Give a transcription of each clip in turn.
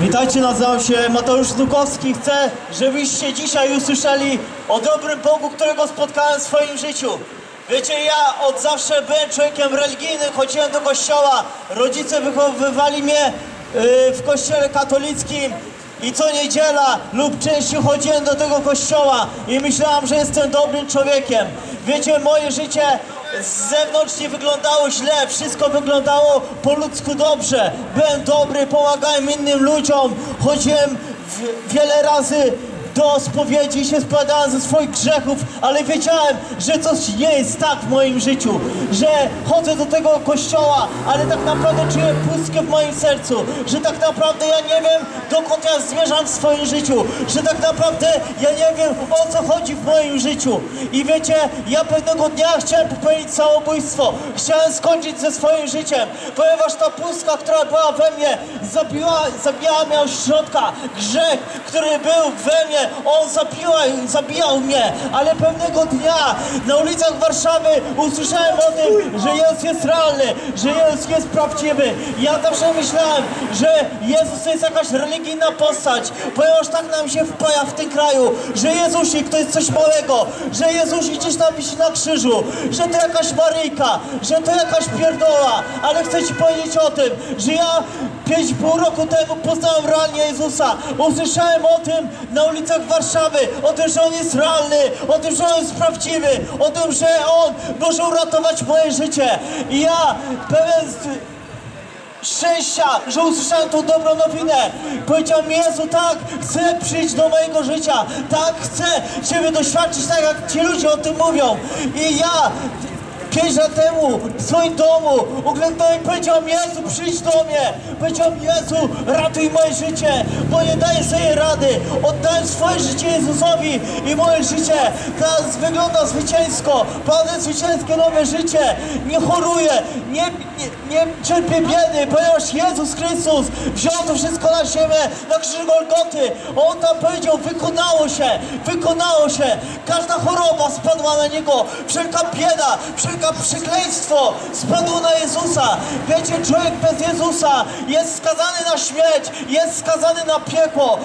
Witajcie, nazywam się Mateusz Dukowski. Chcę, żebyście dzisiaj usłyszeli o dobrym Bogu, którego spotkałem w swoim życiu. Wiecie, ja od zawsze byłem człowiekiem religijnym, chodziłem do kościoła. Rodzice wychowywali mnie yy, w kościele katolickim i co niedziela lub częściej chodziłem do tego kościoła i myślałem, że jestem dobrym człowiekiem. Wiecie, moje życie z zewnątrz nie wyglądało źle, wszystko wyglądało po ludzku dobrze. Byłem dobry, pomagałem innym ludziom, chodziłem wiele razy do spowiedzi się spowiadałem ze swoich grzechów, ale wiedziałem, że coś nie jest tak w moim życiu, że chodzę do tego kościoła, ale tak naprawdę czuję pustkę w moim sercu, że tak naprawdę ja nie wiem, dokąd ja zmierzam w swoim życiu, że tak naprawdę ja nie wiem, o co chodzi w moim życiu. I wiecie, ja pewnego dnia chciałem popełnić samobójstwo, chciałem skończyć ze swoim życiem, ponieważ ta pustka, która była we mnie, zabiła, zabijała mnie od środka. Grzech, który był we mnie, on zabiła, zabijał mnie, ale pewnego dnia na ulicach Warszawy usłyszałem o tym, że Jezus jest realny, że Jezus jest prawdziwy. Ja zawsze myślałem, że Jezus jest jakaś religijna postać, ponieważ tak nam się wpaja w tym kraju, że Jezusik to jest coś małego, że Jezusik gdzieś tam wisi na krzyżu, że to jakaś Maryjka, że to jakaś pierdoła, ale chcę Ci powiedzieć o tym, że ja 5,5 roku temu poznałem realnie Jezusa. Usłyszałem o tym na ulicach Warszawy, o tym, że On jest realny, o tym, że On jest prawdziwy, o tym, że On może uratować moje życie. I ja pełen z- szczęścia, że usłyszałem tą dobrą nowinę. Powiedziałem, Jezu, tak, chcę przyjść do mojego życia, tak, chcę Ciebie doświadczyć, tak jak ci ludzie o tym mówią. I ja lat temu w swoim domu uklęknąłem i powiedziałem, Jezu, przyjdź do mnie. Powiedziałem, Jezu, ratuj moje życie, bo nie daję sobie rady. Oddałem swoje życie Jezusowi i moje życie teraz wygląda zwycięsko. Pełne zwycięskie nowe życie. Nie choruję, nie, nie, nie cierpię biedy, ponieważ Jezus Chrystus wziął to wszystko na siebie na krzyżu Golgoty. On tam powiedział, wykonało się, wykonało się. Każda choroba spadła na Niego, wszelka bieda, wszelka przekleństwo spadło na Jezusa. Wiecie, człowiek bez Jezusa jest skazany na śmierć, jest skazany na piekło.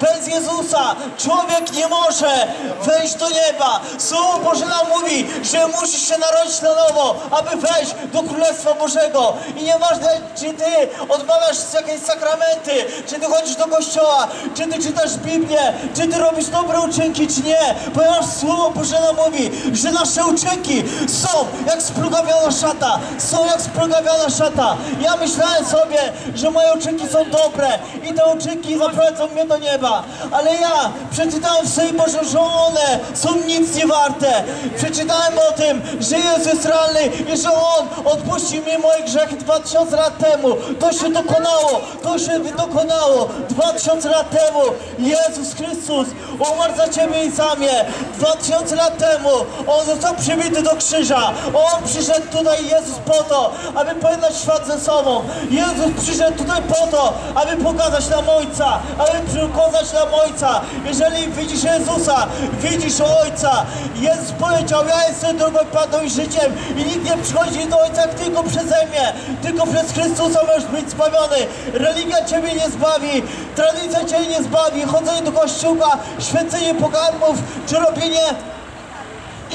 Bez Jezusa człowiek nie może wejść do nieba. Słowo Boże nam mówi, że musisz się narodzić na nowo, aby wejść do Królestwa Bożego. I nieważne, czy ty odmawiasz jakieś sakramenty, czy ty chodzisz do kościoła, czy ty czytasz Biblię, czy ty robisz dobre uczynki, czy nie. Ponieważ Słowo Boże nam mówi, że nasze uczynki są jak splugawiona szata. Są jak splugawiona szata. Ja myślałem sobie, że moje uczynki są dobre i te uczynki zaprowadzą mnie do nieba. Ale ja przeczytałem w Słowie Bożym, że one są nic nie warte. Przeczytałem o tym, że Jezus realny i że On odpuścił mi moje grzechy 2000 lat temu. To się dokonało. To się dokonało 2000 lat temu. Jezus Chrystus umarł za Ciebie i za mnie. 2000 lat temu On został przybity do krzyża. On przyszedł tutaj, Jezus, po to, aby pojednać świat ze sobą. Jezus przyszedł tutaj po to, aby pokazać nam Ojca, aby pokazać nam Ojca. Jeżeli widzisz Jezusa, widzisz Ojca. Jezus powiedział, ja jestem drogą, prawdą i życiem i nikt nie przychodzi do Ojca tylko przeze mnie. Tylko przez Chrystusa możesz być zbawiony. Religia Ciebie nie zbawi, tradycja Cię nie zbawi, chodzenie do kościółka, święcenie pogarmów, czy robienie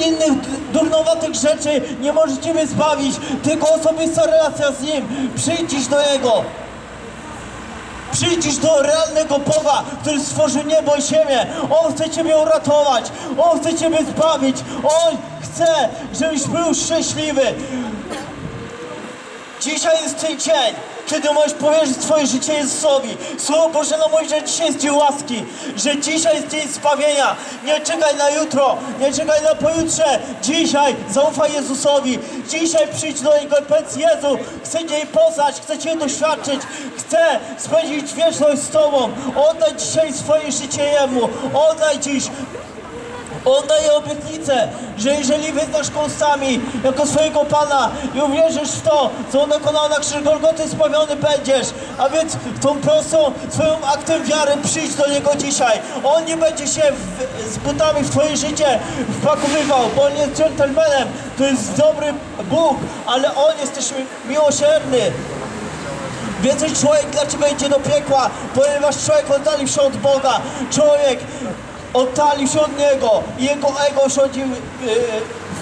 innych durnowatych rzeczy nie może Ciebie zbawić, tylko osobista relacja z Nim. Przyjdź do Jego. Przyjdziesz do realnego Boga, który stworzył niebo i ziemię. On chce Ciebie uratować. On chce Ciebie zbawić. On chce, żebyś był szczęśliwy. Dzisiaj jest ten dzień, kiedy możesz powierzyć swoje życie Jezusowi. Słowo Boże nam mówi, że dzisiaj jest dzień łaski, że dzisiaj jest dzień zbawienia. Nie czekaj na jutro, nie czekaj na pojutrze. Dzisiaj zaufaj Jezusowi. Dzisiaj przyjdź do Niego i powiedz Jezu, chcę Cię poznać, chcę Cię doświadczyć, chcę spędzić wieczność z Tobą. Oddaj dzisiaj swoje życie Jemu. Oddaj dziś on daje obietnicę, że jeżeli wyznasz kąsami jako swojego Pana i uwierzysz w to, co On dokonał na krzyżu Golgoty, zbawiony będziesz. A więc tą prostą swoją aktem wiary przyjdź do Niego dzisiaj. On nie będzie się w, z butami w Twoje życie wpakowywał, bo On jest dżentelmenem, to jest dobry Bóg, ale On jest też miłosierny. Więcej człowiek dlaczego idzie do piekła? Ponieważ człowiek oddalił się od Boga. Człowiek oddalił się od Niego Jego ego rządził yy,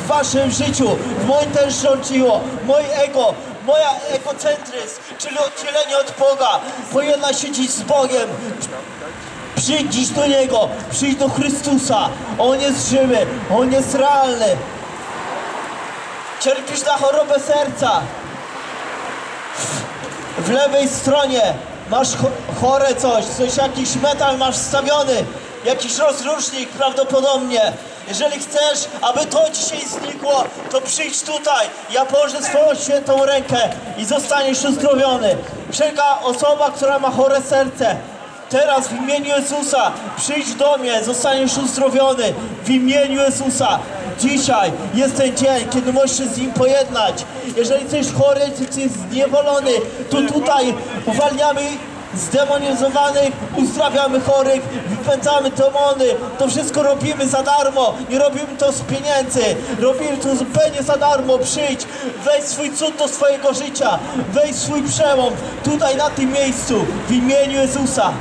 w waszym życiu. Moim też rządziło. Moje ego, moja egocentryzm, czyli oddzielenie od Boga. Powinna siedzieć z Bogiem. Przyjdź do Niego, przyjdź do Chrystusa. On jest żywy, On jest realny. Cierpisz na chorobę serca. W lewej stronie masz cho- chore coś, coś jakiś metal masz wstawiony, jakiś rozrusznik prawdopodobnie. Jeżeli chcesz, aby to dzisiaj znikło, to przyjdź tutaj. Ja położę swoją świętą rękę i zostaniesz uzdrowiony. Wszelka osoba, która ma chore serce, Teraz w imieniu Jezusa przyjdź do mnie, zostaniesz uzdrowiony w imieniu Jezusa. Dzisiaj jest ten dzień, kiedy możesz się z Nim pojednać. Jeżeli jesteś chory, czy jesteś zniewolony, to tutaj uwalniamy zdemonizowanych, uzdrawiamy chorych, wypędzamy demony. To wszystko robimy za darmo. Nie robimy to z pieniędzy. Robimy to zupełnie za darmo. Przyjdź, weź swój cud do swojego życia. Weź swój przełom tutaj na tym miejscu w imieniu Jezusa.